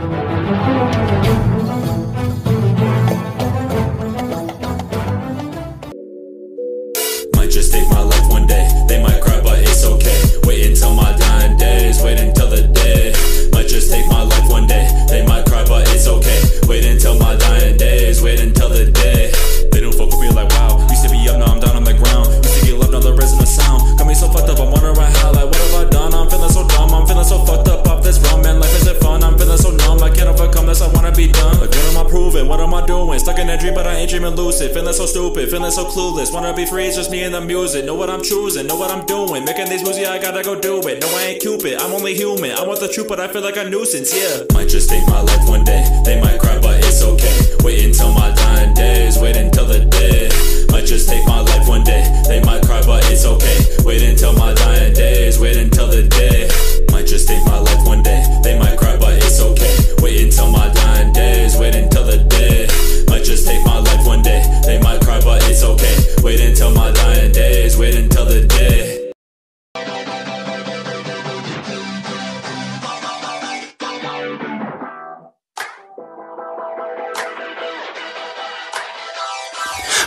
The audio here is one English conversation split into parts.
Might be done. What am I proving? What am I doing? Stuck in that dream, but I ain't dreaming lucid. Feeling so stupid, feeling so clueless. Wanna be free, it's just me and the music. Know what I'm choosing, know what I'm doing. Making these moves, yeah, I gotta go do it. No, I ain't Cupid, I'm only human. I want the truth, but I feel like a nuisance, yeah. Might just take my life one day. They might cry, but it's okay. Wait until my dying days. Wait until the day. Might just take my life one day. They might cry, but it's okay. Wait until my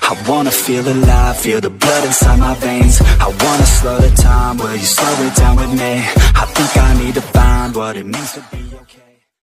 I wanna feel alive, feel the blood inside my veins I wanna slow the time, will you slow it down with me? I think I need to find what it means to be okay